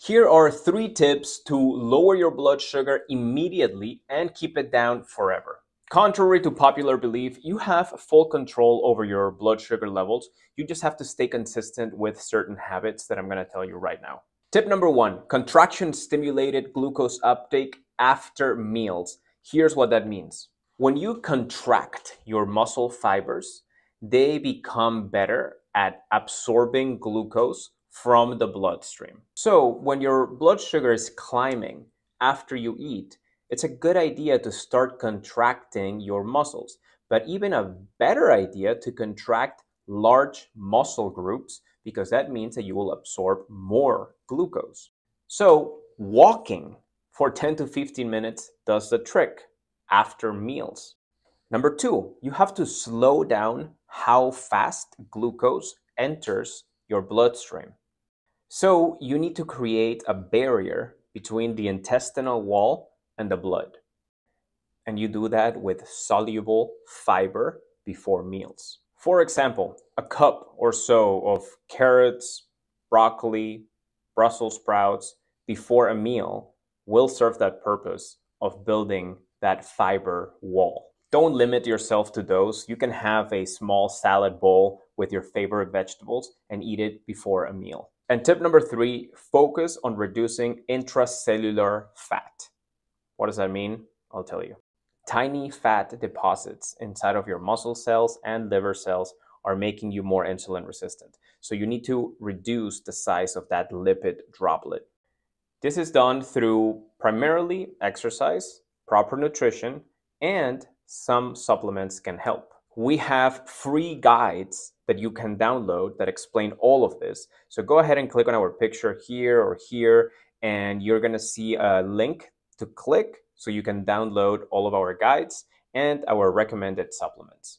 Here are three tips to lower your blood sugar immediately and keep it down forever. Contrary to popular belief, you have full control over your blood sugar levels. You just have to stay consistent with certain habits that I'm going to tell you right now. Tip number one contraction stimulated glucose uptake after meals. Here's what that means. When you contract your muscle fibers, they become better at absorbing glucose from the bloodstream. So when your blood sugar is climbing after you eat, it's a good idea to start contracting your muscles, but even a better idea to contract large muscle groups because that means that you will absorb more glucose. So walking for 10 to 15 minutes does the trick after meals. Number two, you have to slow down how fast glucose enters your bloodstream. So you need to create a barrier between the intestinal wall and the blood. And you do that with soluble fiber before meals. For example, a cup or so of carrots, broccoli, Brussels sprouts before a meal will serve that purpose of building that fiber wall. Don't limit yourself to those. You can have a small salad bowl with your favorite vegetables and eat it before a meal. And tip number three, focus on reducing intracellular fat. What does that mean? I'll tell you. Tiny fat deposits inside of your muscle cells and liver cells are making you more insulin resistant. So you need to reduce the size of that lipid droplet. This is done through primarily exercise, proper nutrition, and some supplements can help. We have free guides that you can download that explain all of this. So go ahead and click on our picture here or here, and you're gonna see a link to click so you can download all of our guides and our recommended supplements.